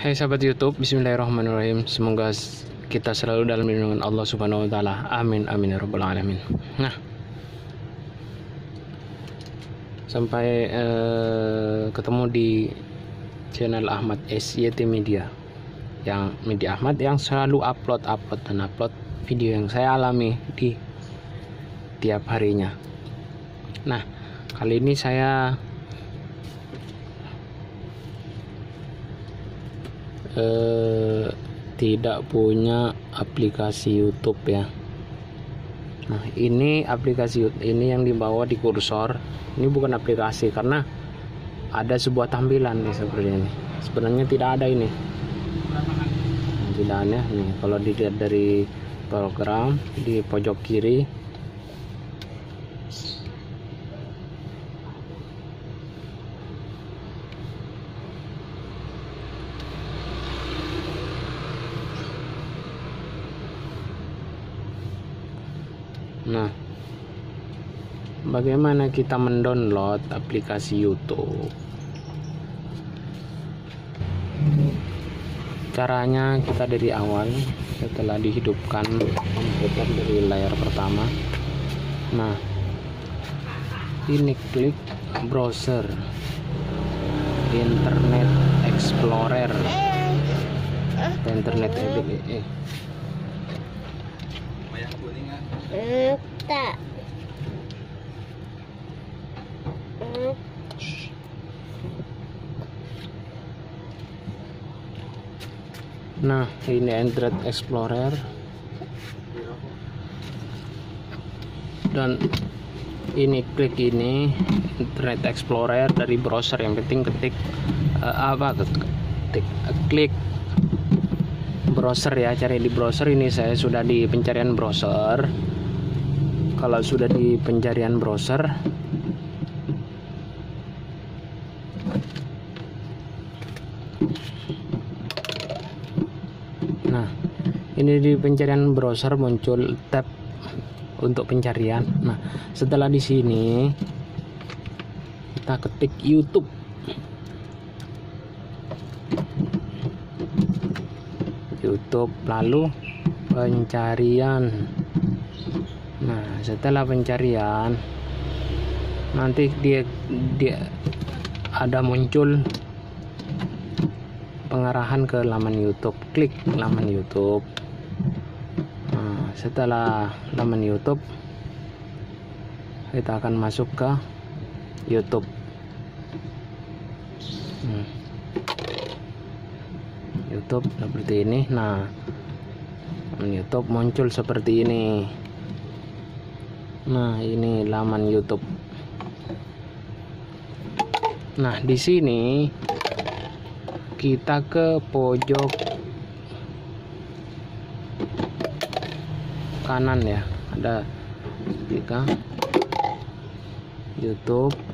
Hai sahabat YouTube, Bismillahirrahmanirrahim. Semoga kita selalu dalam lindungan Allah Subhanahu wa taala. Amin amin ya rabbal alamin. Nah, sampai eh, ketemu di channel Ahmad SYT Media. Yang Media Ahmad yang selalu upload upload dan upload video yang saya alami di tiap harinya. Nah, kali ini saya eh, tidak punya aplikasi YouTube ya. Nah, ini aplikasi ini yang dibawa di kursor. Ini bukan aplikasi karena ada sebuah tampilan nih seperti ini. Sebenarnya tidak ada ini. Nah, Tidak ada nih. Kalau dilihat dari program di pojok kiri Nah, bagaimana kita mendownload aplikasi YouTube? Caranya kita dari awal setelah dihidupkan komputer dari layar pertama. Nah, ini klik browser Internet Explorer. Internet Entah. Nah, ini Android Explorer. Dan ini klik ini Internet Explorer dari browser yang penting ketik eh, apa ketik klik browser ya cari di browser ini saya sudah di pencarian browser kalau sudah di pencarian browser Nah, ini di pencarian browser muncul tab untuk pencarian. Nah, setelah di sini kita ketik YouTube. YouTube lalu pencarian. Nah, setelah pencarian nanti dia dia ada muncul pengarahan ke laman YouTube. Klik laman YouTube. Nah, setelah laman YouTube, kita akan masuk ke YouTube. Hmm. YouTube seperti ini. Nah, YouTube muncul seperti ini. Nah, ini laman YouTube. Nah, di sini kita ke pojok kanan ya ada kita YouTube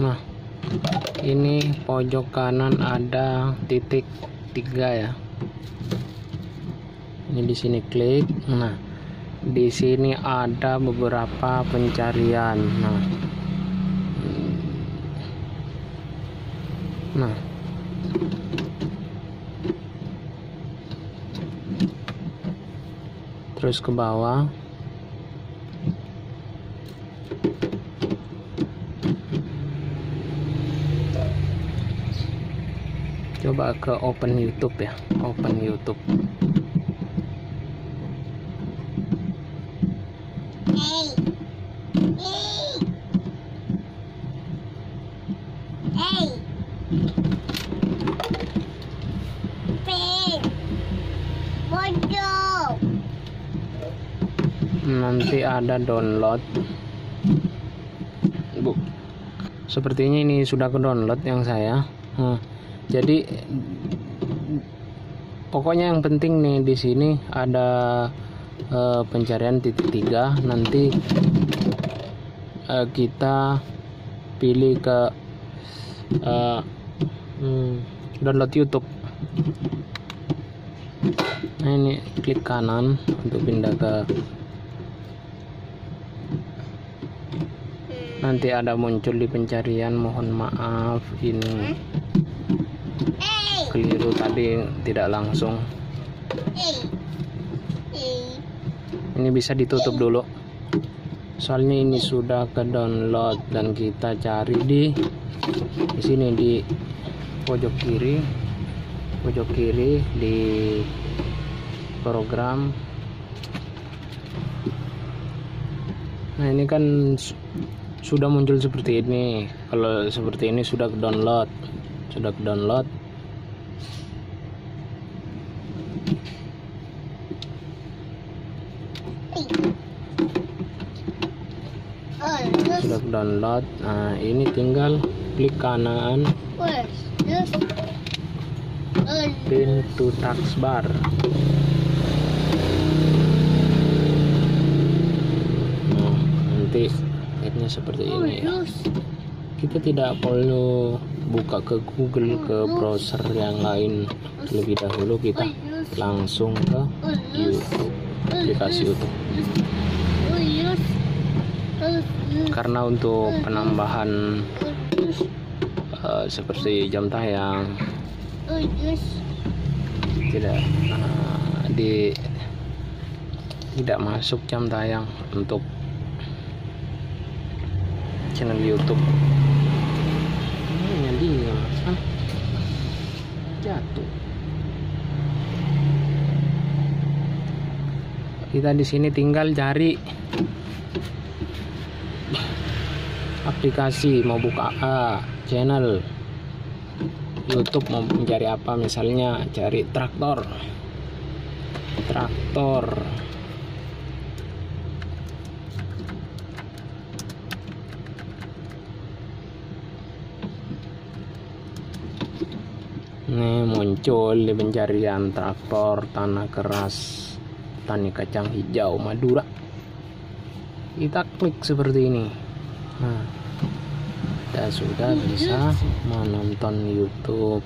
Nah, ini pojok kanan ada titik tiga ya. Ini di sini klik. Nah, di sini ada beberapa pencarian. Nah, nah, terus ke bawah. Coba ke open YouTube ya. Open YouTube. Nanti ada download. Bu sepertinya ini sudah ke download yang saya. Nah, jadi pokoknya yang penting nih di sini ada eh, pencarian titik tiga. Nanti eh, kita pilih ke hmm, download YouTube. Nah ini klik kanan untuk pindah ke nanti ada muncul di pencarian. Mohon maaf ini keliru tadi tidak langsung. Ini bisa ditutup dulu. Soalnya ini sudah ke download dan kita cari di di sini di pojok kiri pojok kiri di program. Nah ini kan su- sudah muncul seperti ini. Kalau seperti ini sudah ke download sudah ke download sudah download. Nah ini tinggal klik kanan. Was this. Oh, pin to taskbar nah nanti akhirnya seperti oh, ini ya. kita tidak perlu buka ke Google ke browser yang lain. Terlebih dahulu kita langsung ke Oh. YouTube Oh, this. karena untuk penambahan eh, seperti jam tayang tidak eh, di tidak masuk jam tayang untuk channel YouTube. Kan jatuh kita di sini tinggal cari aplikasi mau buka channel YouTube mau mencari apa misalnya cari traktor. Traktor. Nih muncul di pencarian traktor tanah keras tani kacang hijau Madura. Kita klik seperti ini. Nah, kita sudah bisa menonton YouTube.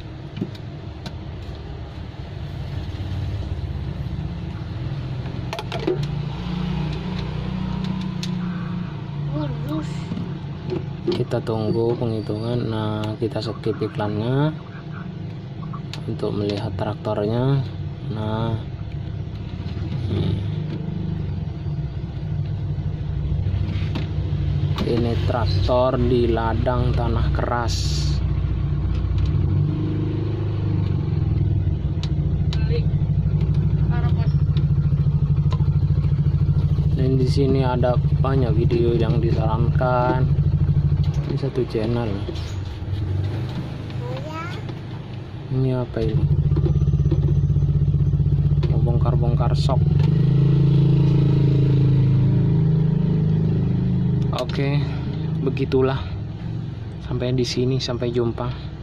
Kita tunggu penghitungan. Nah, kita skip iklannya untuk melihat traktornya. Nah. Ini traktor di ladang tanah keras. Dan di sini ada banyak video yang disarankan. Ini satu channel. Ini apa ini? Mau bongkar-bongkar sok. Oke, begitulah. Sampai di sini, sampai jumpa.